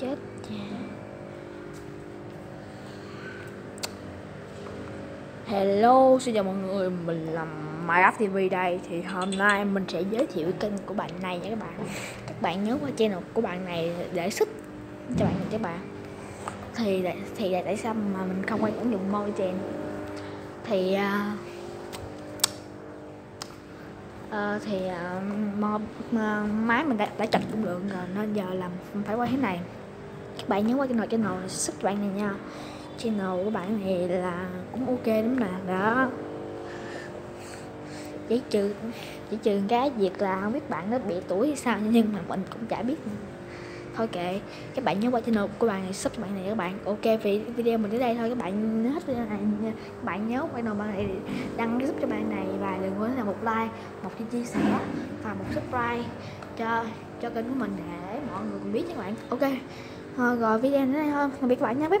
chết cha. Hello, xin chào mọi người, mình là Minecraft TV đây. Thì hôm nay mình sẽ giới thiệu kênh của bạn này nha các bạn. Các bạn nhớ qua channel của bạn này để sức cho bạn các bạn. Thì thì tại sao mà mình không quay ứng dụng Mojang Thì uh, uh, thì uh, máy mình đã, đã chặt cũng lượng rồi nên giờ làm phải quay thế này các bạn nhớ qua channel channel sức bạn này nha. Channel của bạn này là cũng ok lắm nè. Đó. Chỉ trừ chỉ trừ cái việc là không biết bạn nó bị tuổi hay sao, nhưng mà mình cũng chả biết. Thôi kệ, các bạn nhớ qua channel của bạn này sub bạn này các bạn. Ok, vì video mình đến đây thôi, các bạn hết video này các bạn nhớ quay channel bạn này đăng giúp cho bạn này và đừng quên là một like, một chia sẻ và một subscribe cho cho kênh của mình để mọi người cùng biết các bạn. Ok. Ờ, gọi video đến đây thôi tạm biệt các bạn nha bye